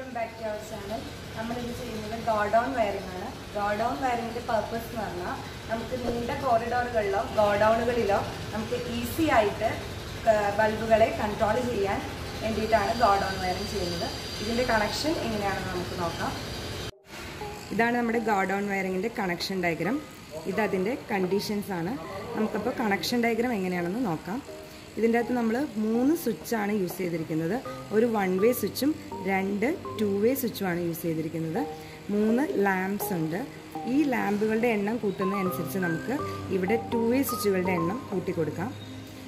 To our channel നമ്മളിത് ചെയ്യുന്നത് godown wiring ആണ്. ഗോഡൗൺ വയറിങ്ങിന്റെ പർപ്പസ് എന്ന് പറഞ്ഞാൽ നമുക്ക് നീണ്ട കോറിഡോറുകളിലോ ഗോഡൗണുകളിലോ നമുക്ക് ഈസി ആയിട്ട് ബൾബുകളെ കൺട്രോൾ ചെയ്യാൻ വേണ്ടിയിട്ടാണ് ഗോഡൗൺ വയറിംഗ് ചെയ്യുന്നത്. ഇതിന്റെ കണക്ഷൻ എങ്ങനെയാണെന്ന് നമുക്ക് നോക്കാം. ഇതാണ് നമ്മുടെ ഗോഡൗൺ വയറിങ്ങിന്റെ കണക്ഷൻ ഡയഗ്രം ഇതതിന്റെ കണ്ടീഷൻസ് ആണ്. നമുക്കപ്പോൾ കണക്ഷൻ ഡയഗ്രം എങ്ങനെയാണെന്ന് നോക്കാം. ഇതിന്റെ അകത്ത് നമ്മൾ മൂന്ന് സ്വിച്ചാണ് യൂസ് ചെയ്തിരിക്കുന്നത്. ഒരു വൺ വേ സ്വിച്ചും രണ്ട് ടു വേ സ്വിച്ചുമാണ് യൂസ് ചെയ്തിരിക്കുന്നത്. മൂന്ന് ലാംപ്സ് ഉണ്ട്. ഈ ലാമ്പുകളുടെ എണ്ണം കൂട്ടുന്നതനുസരിച്ച് നമുക്ക് ഇവിടെ ടു വേ സ്വിച്ചുകളുടെ എണ്ണം കൂട്ടിക്കൊടുക്കാം.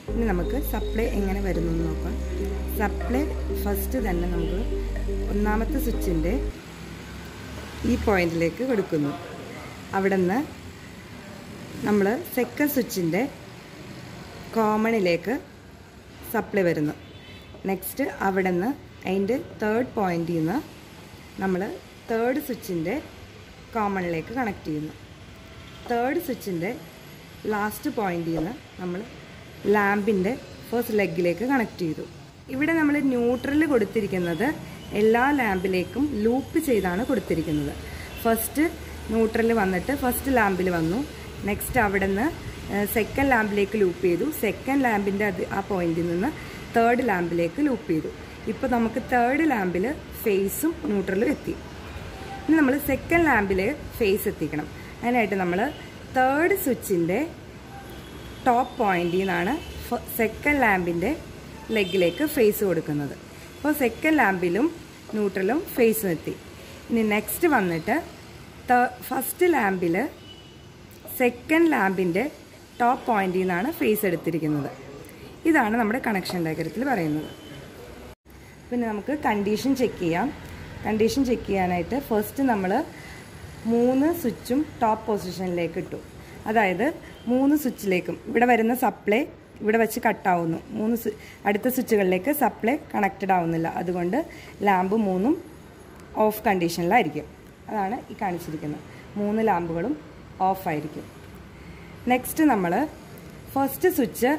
ഇനി നമുക്ക് സപ്ലൈ എങ്ങനെ വരുന്നു എന്ന് നോക്കാം. സപ്ലൈ ഫസ്റ്റ് തന്നെ നമുക്ക് ഒന്നാമത്തെ സ്വിച്ചിന്റെ ഈ പോയിന്റിലേക്ക് കൊടുക്കുന്നു. അവിടെ നിന്ന് നമ്മൾ സെക്കൻഡ് സ്വിച്ചിന്റെ കോമണിലേക്ക് സപ്ലൈ വരുന്നു. നെക്സ്റ്റ് അവിടെ നിന്ന് അതിന്റെ തേർഡ് പോയിന്റിൽ നിന്ന് നമ്മൾ തേർഡ് സ്വിച്ചിന്റെ കോമണിലേക്ക് കണക്ട് ചെയ്യുന്നു. തേർഡ് സ്വിച്ചിന്റെ ലാസ്റ്റ് പോയിന്റിൽ നിന്ന് നമ്മൾ ലാമ്പിന്റെ ഫസ്റ്റ് ലെഗിലേക്ക് കണക്ട് ചെയ്തു. ഇവിടെ നമ്മൾ ന്യൂട്രൽ കൊടുത്തിരിക്കുന്നത് എല്ലാ ലാമ്പിലേക്കും ലൂപ്പ് ചെയ്താണ് കൊടുത്തിരിക്കുന്നത്. ഫസ്റ്റ് ന്യൂട്രൽ വന്നിട്ട് ഫസ്റ്റ് ലാമ്പിൽ വന്നു. നെക്സ്റ്റ് അവിടെ നിന്ന് സെക്കൻഡ് ലാമ്പിലേക്ക് ലൂപ്പ് ചെയ്തു. സെക്കൻഡ് ലാമ്പിന്റെ അത് ആ പോയിന്റിൽ നിന്ന് തേർഡ് ലാമ്പിലേക്ക് ലൂപ്പ് ചെയ്തു. ഇപ്പോൾ നമുക്ക് തേർഡ് ലാമ്പിൽ ഫേസും ന്യൂട്രലും എത്തി. ഇനി നമ്മൾ സെക്കൻഡ് ലാമ്പിൽ ഫേസ് എത്തിക്കണം. അതിനായിട്ട് നമ്മൾ തേർഡ് സ്വിച്ചിന്റെ ടോപ്പ് പോയിന്റിൽ നിന്നാണ് സെക്കൻഡ് ലാമ്പിന്റെ ലെഗിലേക്ക് ഫേസ് കൊടുക്കുന്നത്. അപ്പോൾ സെക്കൻഡ് ലാമ്പിലും ന്യൂട്രലും ഫേസും എത്തി. ഇനി നെക്സ്റ്റ് വന്നിട്ട് ഫസ്റ്റ് ലാമ്പിൽ സെക്കൻഡ് ലാമ്പിന്റെ ടോപ്പ് പോയിന്റിൽ നിന്നാണ് ഫേസ് എടുത്തിരിക്കുന്നത്. ഇതാണ് നമ്മുടെ കണക്ഷൻ ഡയഗ്രത്തിൽ പറയുന്നത്. പിന്നെ നമുക്ക് കണ്ടീഷൻ ചെക്ക് ചെയ്യാം. കണ്ടീഷൻ ചെക്ക് ചെയ്യാനായിട്ട് ഫസ്റ്റ് നമ്മൾ മൂന്ന് സ്വിച്ചും ടോപ്പ് പൊസിഷനിലേക്ക് ഇട്ടു. അതായത് മൂന്ന് സ്വിച്ചിലേക്കും ഇവിടെ വരുന്ന സപ്ലൈ ഇവിടെ വെച്ച് കട്ടാവുന്നു മൂന്ന് അടുത്ത സ്വിച്ചുകളിലേക്ക് സപ്ലൈ കണക്റ്റഡ് ആവുന്നില്ല. അതുകൊണ്ട് ലാമ്പ് മൂന്നും ഓഫ് കണ്ടീഷനിലായിരിക്കും അതാണ് ഈ കാണിച്ചിരിക്കുന്നത്. മൂന്ന് ലാമ്പുകളും ഓഫായിരിക്കും. നെക്സ്റ്റ് നമ്മൾ ഫസ്റ്റ് സ്വിച്ച്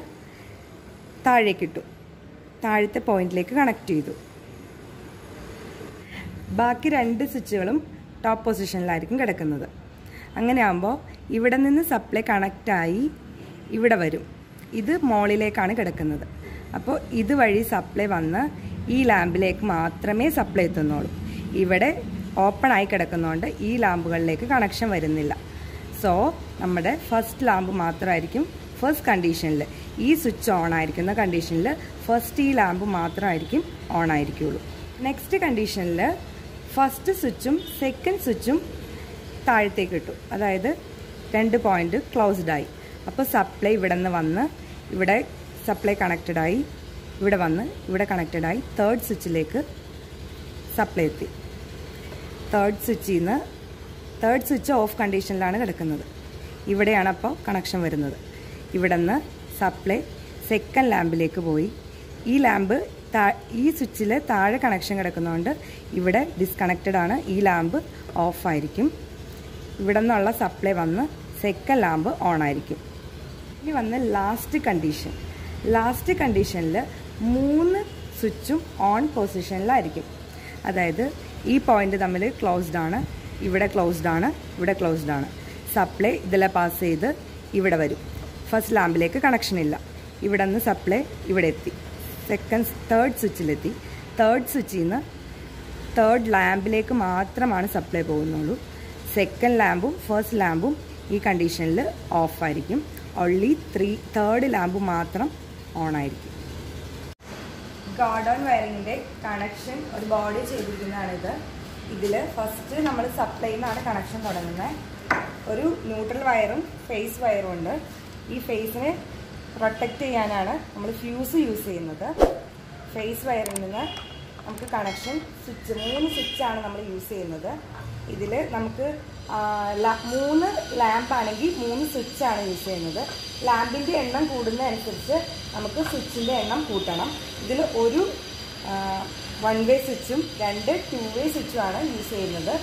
താഴേക്കിട്ടു താഴത്തെ പോയിന്റിലേക്ക് കണക്ട് ചെയ്തു. ബാക്കി രണ്ട് സ്വിച്ചുകളും ടോപ്പ് പൊസിഷനിലായിരിക്കും കിടക്കുന്നത്. അങ്ങനെ ആകുമ്പോൾ ഇവിടെ നിന്ന് സപ്ലൈ കണക്റ്റായി ഇവിടെ വരും. ഇത് മോളിലേക്കാണ് കിടക്കുന്നത്. അപ്പോൾ ഇതുവഴി സപ്ലൈ വന്ന് ഈ ലാമ്പിലേക്ക് മാത്രമേ സപ്ലൈ എത്തുന്നുള്ളൂ. ഇവിടെ ഓപ്പൺ ആയി കിടക്കുന്നതുകൊണ്ട് ഈ ലാമ്പുകളിലേക്ക് കണക്ഷൻ വരുന്നില്ല. സോ നമ്മുടെ ഫസ്റ്റ് ലാമ്പ് മാത്രമായിരിക്കും ഫസ്റ്റ് കണ്ടീഷനിൽ ഈ സ്വിച്ച് ഓൺ ആയിരിക്കുന്ന കണ്ടീഷനിൽ ഫസ്റ്റ് ഈ ലാമ്പ് മാത്രമായിരിക്കും ഓൺ ആയിരിക്കുള്ളൂ. നെക്സ്റ്റ് കണ്ടീഷനിൽ ഫസ്റ്റ് സ്വിച്ചും സെക്കൻഡ് സ്വിച്ചും താഴത്തേക്ക് ഇട്ടു. അതായത് രണ്ട് പോയിന്റ് ക്ലോസ്ഡ് ആയി. അപ്പോൾ സപ്ലൈ ഇവിടെ നിന്ന് വന്ന് ഇവിടെ സപ്ലൈ കണക്റ്റഡ് ആയി. ഇവിടെ വന്ന് ഇവിടെ കണക്റ്റഡായി തേർഡ് സ്വിച്ചിലേക്ക് സപ്ലൈ എത്തി. തേർഡ് സ്വിച്ചിൽ നിന്ന് തേർഡ് സ്വിച്ച് ഓഫ് കണ്ടീഷനിലാണ് കിടക്കുന്നത്. ഇവിടെയാണ് അപ്പോൾ കണക്ഷൻ വരുന്നത്. ഇവിടെ നിന്ന് സപ്ലൈ സെക്കൻഡ് ലാമ്പിലേക്ക് പോയി. ഈ ലാമ്പ് ഈ സ്വിച്ചിൽ താഴെ കണക്ഷൻ കിടക്കുന്നതുകൊണ്ട് ഇവിടെ ഡിസ്കണക്റ്റഡ് ആണ്. ഈ ലാമ്പ് ഓഫായിരിക്കും ഇവിടെ നിന്നുള്ള സപ്ലൈ വന്ന് സെക്കൻഡ് ലാമ്പ് ഓൺ ആയിരിക്കും. ഇനി വന്ന് ലാസ്റ്റ് കണ്ടീഷൻ ലാസ്റ്റ് കണ്ടീഷനിൽ മൂന്ന് സ്വിച്ചും ഓൺ പൊസിഷനിലായിരിക്കും അതായത് ഈ പോയിന്റ് തമ്മിൽ ക്ലോസ്ഡ് ആണ്. ഇവിടെ ക്ലോസ്ഡ് ആണ് ഇവിടെ ക്ലോസ്ഡ് ആണ്. സപ്ലൈ ഇതിലെ പാസ് ചെയ്ത് ഇവിടെ വരും. ഫസ്റ്റ് ലാമ്പിലേക്ക് കണക്ഷൻ ഇല്ല. ഇവിടെ നിന്ന് സപ്ലൈ ഇവിടെ എത്തി. സെക്കൻഡ് തേർഡ് സ്വിച്ചിലെത്തി തേർഡ് സ്വിച്ചിൽ നിന്ന് തേർഡ് ലാമ്പിലേക്ക് മാത്രമാണ് സപ്ലൈ പോകുന്നുള്ളൂ. സെക്കൻഡ് ലാമ്പും ഫസ്റ്റ് ലാമ്പും ഈ കണ്ടീഷനിൽ ഓഫായിരിക്കും ഓൺലി ത്രീ തേർഡ് ലാമ്പ് മാത്രം ഓൺ ആയിരിക്കും. ഗോഡൗൺ വയറിങ്ങിന്റെ കണക്ഷൻ ഒരു ബോഡി ചെയ്തിരിക്കുന്നതാണിത്. ഇതിൽ ഫസ്റ്റ് നമ്മൾ സപ്ലൈ നിന്നാണ് കണക്ഷൻ തുടങ്ങുന്നത് ഒരു ന്യൂട്രൽ വയറും ഫേസ് വയറും ഉണ്ട്. ഈ ഫേസിനെ പ്രൊട്ടക്റ്റ് ചെയ്യാനാണ് നമ്മൾ ഫ്യൂസ് യൂസ് ചെയ്യുന്നത്. ഫേസ് വയറിൽ നിന്ന് നമുക്ക് കണക്ഷൻ സ്വിച്ച് മൂന്ന് സ്വിച്ചാണ് നമ്മൾ യൂസ് ചെയ്യുന്നത്. ഇതിൽ നമുക്ക് മൂന്ന് ലാമ്പാണെങ്കിൽ മൂന്ന് സ്വിച്ചാണ് യൂസ് ചെയ്യുന്നത്. ലാമ്പിന്റെ എണ്ണം കൂടുന്നതനുസരിച്ച് നമുക്ക് സ്വിച്ചിന്റെ എണ്ണം കൂട്ടണം. ഇതിൽ ഒരു വൺ വേ സ്വിച്ചും രണ്ട് ടു വേ സ്വിച്ചുമാണ് യൂസ് ചെയ്യുന്നത്.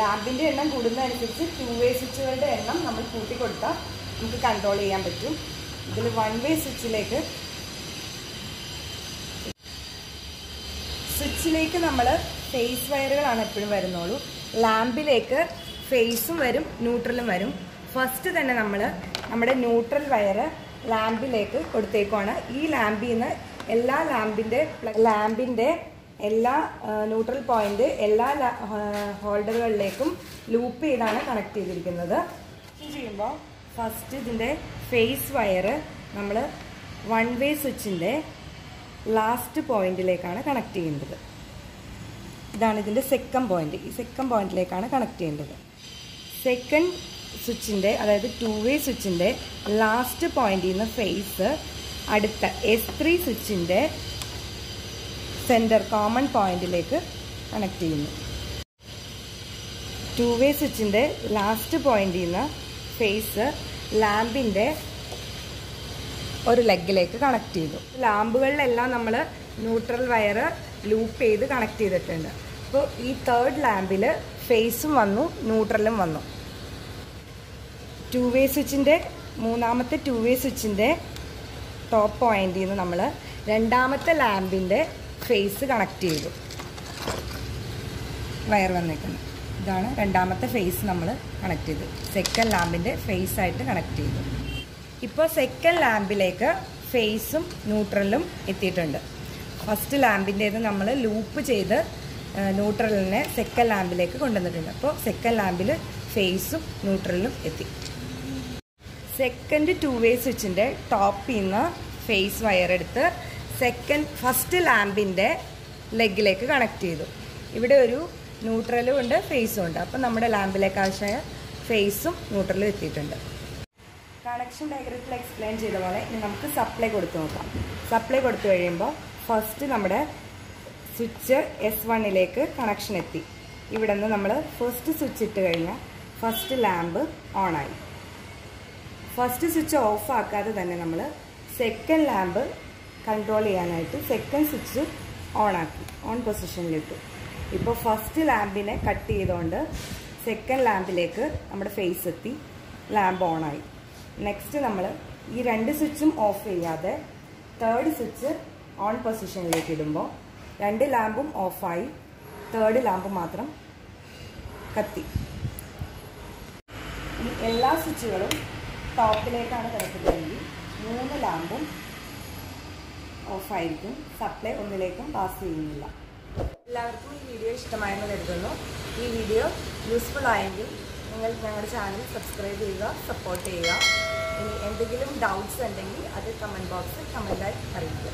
ലാബിന്റെ എണ്ണം കൂടുന്നതനുസരിച്ച് ടു വേ സ്വിച്ചുകളുടെ എണ്ണം നമ്മൾ കൂട്ടി കൊടുത്താൽ നമുക്ക് കൺട്രോൾ ചെയ്യാൻ പറ്റും. ഇതിൽ വൺ വേ സ്വിച്ചിലേക്ക് സ്വിച്ചിലേക്ക് നമ്മൾ ഫേസ് വയറുകളാണ് എപ്പോഴും വരുന്നുള്ളൂ ലാമ്പിലേക്ക് ഫേസും വരും ന്യൂട്രലും വരും. ഫസ്റ്റ് തന്നെ നമ്മൾ നമ്മുടെ ന്യൂട്രൽ വയറ് ലാമ്പിലേക്ക് കൊടുത്തേക്കുവാണ്. ഈ ലാമ്പിൽ നിന്ന് എല്ലാ ലാമ്പിന്റെ ലാമ്പിന്റെ എല്ലാ ന്യൂട്രൽ പോയിന്റ് എല്ലാ ഹോൾഡറുകളിലേക്കും ലൂപ്പ് ചെയ്താണ് കണക്ട് ചെയ്തിരിക്കുന്നത്. ചെയ്യുമ്പോൾ ഫസ്റ്റ് ഇതിന്റെ ഫേസ് വയർ നമ്മൾ വൺ വേ സ്വിച്ചിന്റെ ലാസ്റ്റ് പോയിന്റിലേക്കാണ് കണക്ട് ചെയ്യുന്നത്. ഇതാണ് ഇതിന്റെ സെക്കൻഡ് പോയിന്റ് ഈ സെക്കൻഡ് പോയിന്റിലേക്കാണ് കണക്ട് ചെയ്യേണ്ടത്. സെക്കൻഡ് സ്വിച്ചിന്റെ അതായത് ടു വേ സ്വിച്ചിന്റെ ലാസ്റ്റ് പോയിന്റിൽ നിന്ന് ഫേസ് അടുത്ത എസ് ത്രീ സ്വിച്ചിന്റെ സെന്റർ കോമൺ പോയിന്റിലേക്ക് കണക്ട് ചെയ്യുന്നു. ടു വേ സ്വിച്ചിന്റെ ലാസ്റ്റ് പോയിന്റിൽ നിന്ന് ഫേസ് ലാമ്പിന്റെ ഒരു ലെഗിലേക്ക് കണക്ട് ചെയ്തു. ലാമ്പുകളിലെല്ലാം നമ്മൾ ന്യൂട്രൽ വയർ ലൂപ്പ് ചെയ്ത് കണക്ട് ചെയ്തിട്ടുണ്ട്. അപ്പോൾ ഈ തേർഡ് ലാമ്പിൽ ഫേസും വന്നു ന്യൂട്രലും വന്നു. ടു വേ സ്വിച്ചിന്റെ മൂന്നാമത്തെ ടു വേ സ്വിച്ചിന്റെ ടോപ്പ് പോയിന്റിൽ നിന്ന് നമ്മൾ രണ്ടാമത്തെ ലാമ്പിന്റെ ഫേസ് കണക്ട് ചെയ്തു. വയർ വന്നേക്കുന്നത് ഇതാണ് രണ്ടാമത്തെ ഫേസ് നമ്മൾ കണക്ട് ചെയ്തു. സെക്കൻഡ് ലാമ്പിന്റെ ഫേസ് ആയിട്ട് കണക്ട് ചെയ്തു. ഇപ്പോൾ സെക്കൻഡ് ലാമ്പിലേക്ക് ഫേസും ന്യൂട്രലും എത്തിയിട്ടുണ്ട്. ഫസ്റ്റ് ലാമ്പിന്റേത് നമ്മൾ ലൂപ്പ് ചെയ്ത് ന്യൂട്രലിനെ സെക്കൻഡ് ലാമ്പിലേക്ക് കൊണ്ടുവന്നിട്ടുണ്ട്. അപ്പോൾ സെക്കൻഡ് ലാമ്പിൽ ഫേസും ന്യൂട്രലും എത്തി. സെക്കൻഡ് ടു വേ സ്വിച്ചിന്റെ ടോപ്പിൽ നിന്ന് ഫേസ് വയർ എടുത്ത് സെക്കൻഡ് ഫസ്റ്റ് ലാമ്പിന്റെ ലെഗിലേക്ക് കണക്ട് ചെയ്തു. ഇവിടെ ഒരു ന്യൂട്രലും ഉണ്ട് ഫേസും ഉണ്ട്. അപ്പം നമ്മുടെ ലാമ്പിലേക്ക് ആവശ്യമായ ഫേസും ന്യൂട്രലും എത്തിയിട്ടുണ്ട്. കണക്ഷൻ ഡയഗ്രത്തിൽ എക്സ്പ്ലെയിൻ ചെയ്ത പോലെ ഇനി നമുക്ക് സപ്ലൈ കൊടുത്തു നോക്കാം. സപ്ലൈ കൊടുത്തു കഴിയുമ്പോൾ ഫസ്റ്റ് നമ്മുടെ സ്വിച്ച് എസ് വണ്ണിലേക്ക് കണക്ഷൻ എത്തി. ഇവിടെ നിന്ന് നമ്മൾ ഫസ്റ്റ് സ്വിച്ച് ഇട്ട് കഴിഞ്ഞാൽ ഫസ്റ്റ് ലാമ്പ് ഓണായി ഫസ്റ്റ് സ്വിച്ച് ഓഫ് ആക്കാതെ തന്നെ നമ്മൾ സെക്കൻഡ് ലാമ്പ് കൺട്രോൾ ചെയ്യാനായിട്ട് സെക്കൻഡ് സ്വിച്ച് ഓൺ ആക്കി ഓൺ പൊസിഷനിലിട്ടു ഇപ്പോൾ ഫസ്റ്റ് ലാമ്പിനെ കട്ട് ചെയ്തുകൊണ്ട് സെക്കൻഡ് ലാമ്പിലേക്ക് നമ്മുടെ ഫേസ് എത്തി ലാമ്പ് ഓണായി നെക്സ്റ്റ് നമ്മൾ ഈ രണ്ട് സ്വിച്ചും ഓഫ് ചെയ്യാതെ തേർഡ് സ്വിച്ച് ഓൺ പൊസിഷനിലേക്ക് ഇടുമ്പോൾ രണ്ട് ലാമ്പും ഓഫായി തേർഡ് ലാമ്പ് മാത്രം കത്തി. എല്ലാ സ്വിച്ചുകളും ടോപ്പിലേക്കാണ് കിടക്കുന്നതെങ്കിൽ മൂന്ന് ലാമ്പും ഓഫായിരിക്കും. സപ്ലൈ ഒന്നിലേക്കും പാസ് ചെയ്യുന്നില്ല. എല്ലാവർക്കും ഈ വീഡിയോ ഇഷ്ടമായെന്ന് കരുതുന്നു. ഈ വീഡിയോ യൂസ്ഫുൾ ആയെങ്കിൽ നിങ്ങൾ ഞങ്ങളുടെ ചാനൽ സബ്സ്ക്രൈബ് ചെയ്യുക സപ്പോർട്ട് ചെയ്യുക. ഇനി എന്തെങ്കിലും ഡൗട്ട്സ് ഉണ്ടെങ്കിൽ അത് കമന്റ് ബോക്സിൽ കമന്റായി അറിയിക്കുക.